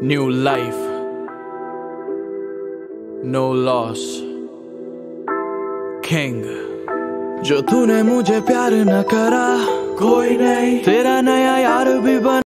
New life, no loss. King. जो तूने मुझे प्यार न करा कोई नहीं